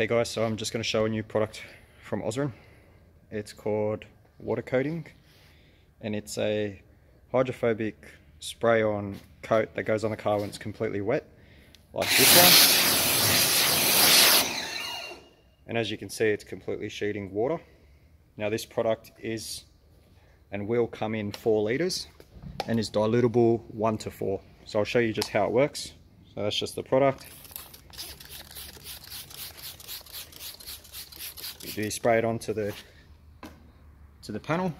Okay guys, so I'm just going to show a new product from Osren. It's called water coating and it's a hydrophobic spray on coat that goes on the car when it's completely wet like this one. And as you can see it's completely sheeting water. Now this product is and will come in 4 litres and is dilutable 1 to 4 so I'll show you just how it works. So that's just the product you spray it onto the to the panel.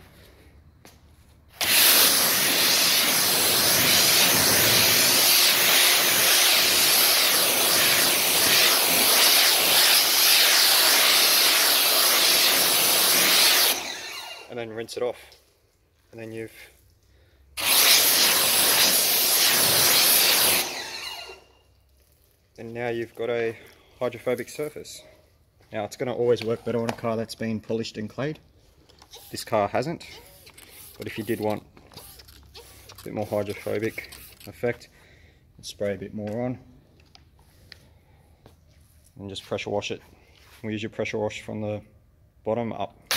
And then rinse it off. And then you've and now you've got a hydrophobic surface now it's going to always work better on a car that's been polished and clayed. This car hasn't but if you did want a bit more hydrophobic effect spray a bit more on and just pressure wash it. We use your pressure wash from the bottom up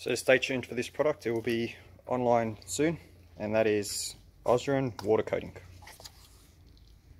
So stay tuned for this product, it will be online soon, and that is Osren Water Coating.